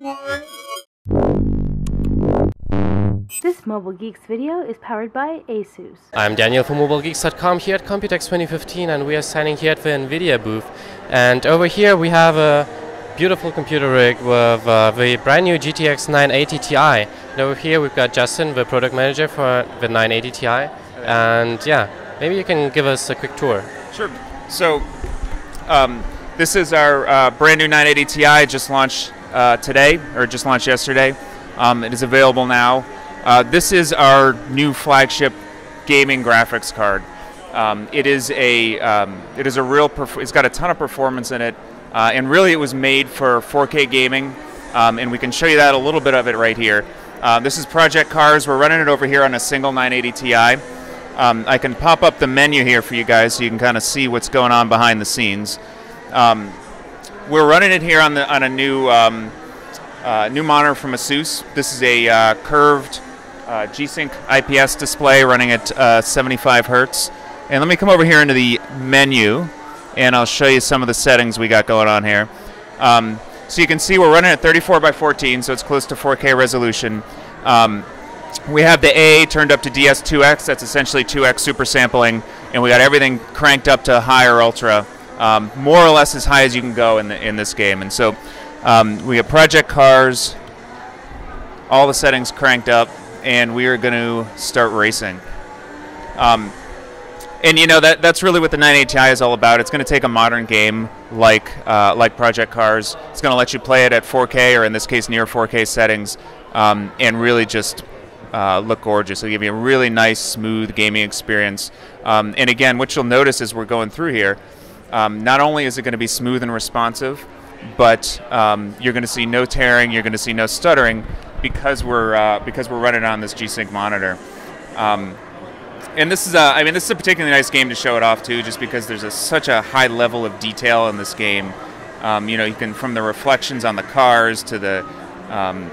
This Mobile Geeks video is powered by ASUS. I'm Daniel from MobileGeeks.com here at Computex 2015 and we are standing here at the NVIDIA booth. And over here we have a beautiful computer rig with uh, the brand new GTX 980 Ti. And over here we've got Justin, the product manager for the 980 Ti. And yeah, maybe you can give us a quick tour. Sure. So, um, this is our uh, brand new 980 Ti, just launched uh, today, or just launched yesterday. Um, it is available now. Uh, this is our new flagship gaming graphics card. Um, it is a um, it is a real it's got a ton of performance in it, uh, and really it was made for 4K gaming, um, and we can show you that a little bit of it right here. Uh, this is Project Cars. We're running it over here on a single 980 Ti. Um, I can pop up the menu here for you guys so you can kind of see what's going on behind the scenes. Um, we're running it here on the on a new um, uh, new monitor from ASUS. This is a uh, curved uh, G-Sync IPS display running at uh, 75 hertz. And let me come over here into the menu, and I'll show you some of the settings we got going on here. Um, so you can see we're running at 34 by 14, so it's close to 4K resolution. Um, we have the A turned up to DS2X, that's essentially 2X super sampling, and we got everything cranked up to higher ultra, um, more or less as high as you can go in, the, in this game. And so um, we have Project Cars, all the settings cranked up, and we are going to start racing. Um, and you know that that's really what the 980 Ti is all about. It's going to take a modern game like uh, like Project Cars. It's going to let you play it at 4K or in this case near 4K settings, um, and really just uh, look gorgeous. It'll give you a really nice, smooth gaming experience. Um, and again, what you'll notice as we're going through here, um, not only is it going to be smooth and responsive, but um, you're going to see no tearing, you're going to see no stuttering, because we're uh, because we're running on this G-Sync monitor. Um, and this is a, I mean, this is a particularly nice game to show it off too, just because there's a, such a high level of detail in this game. Um, you know, you can from the reflections on the cars to the um,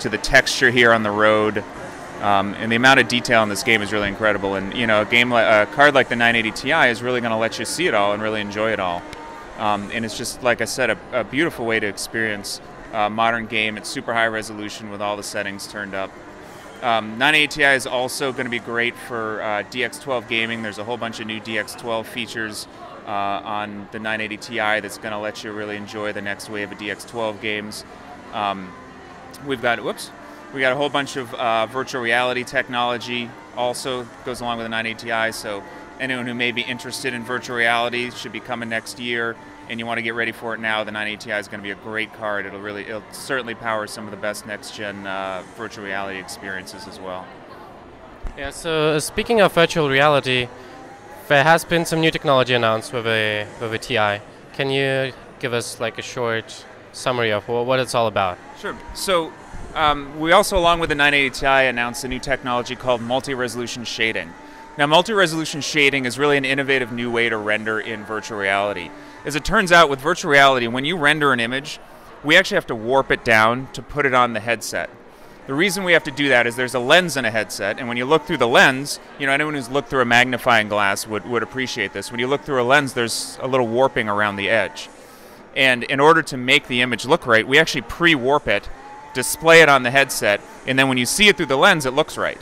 to the texture here on the road, um, and the amount of detail in this game is really incredible. And you know, a game like a card like the 980 Ti is really going to let you see it all and really enjoy it all. Um, and it's just like I said, a, a beautiful way to experience uh, modern game. It's super high resolution with all the settings turned up. Um, 980 Ti is also going to be great for uh, DX12 gaming. There's a whole bunch of new DX12 features uh, on the 980 Ti that's going to let you really enjoy the next wave of DX12 games. Um, we've got whoops, we got a whole bunch of uh, virtual reality technology also goes along with the 980 Ti. So anyone who may be interested in virtual reality should be coming next year and you want to get ready for it now, the 980 Ti is going to be a great card. It'll really, it'll certainly power some of the best next gen uh, virtual reality experiences as well. Yeah. So uh, speaking of virtual reality, there has been some new technology announced with a with a Ti. Can you give us like a short summary of what it's all about? Sure. So um, we also, along with the 980 Ti, announced a new technology called multi-resolution shading. Now, multi-resolution shading is really an innovative new way to render in virtual reality. As it turns out, with virtual reality, when you render an image, we actually have to warp it down to put it on the headset. The reason we have to do that is there's a lens in a headset, and when you look through the lens, you know, anyone who's looked through a magnifying glass would, would appreciate this. When you look through a lens, there's a little warping around the edge. And in order to make the image look right, we actually pre warp it, display it on the headset, and then when you see it through the lens, it looks right.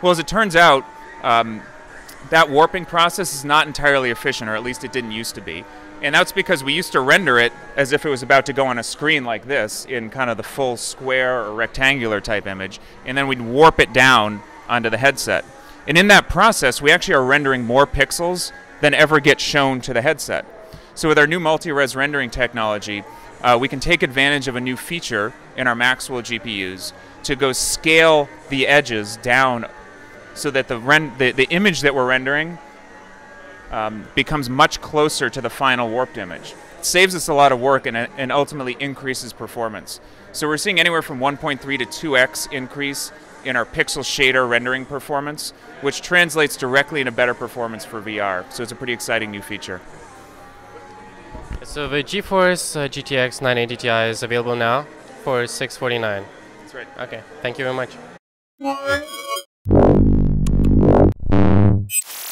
Well, as it turns out, um, that warping process is not entirely efficient, or at least it didn't used to be. And that's because we used to render it as if it was about to go on a screen like this in kind of the full square or rectangular type image, and then we'd warp it down onto the headset. And in that process, we actually are rendering more pixels than ever get shown to the headset. So with our new multi-res rendering technology, uh, we can take advantage of a new feature in our Maxwell GPUs to go scale the edges down so that the, the, the image that we're rendering um, becomes much closer to the final warped image. It saves us a lot of work and, and ultimately increases performance. So we're seeing anywhere from 1.3 to 2x increase in our pixel shader rendering performance, which translates directly into better performance for VR. So it's a pretty exciting new feature. So the GeForce uh, GTX 980 Ti is available now for 649. That's right. Okay, thank you very much.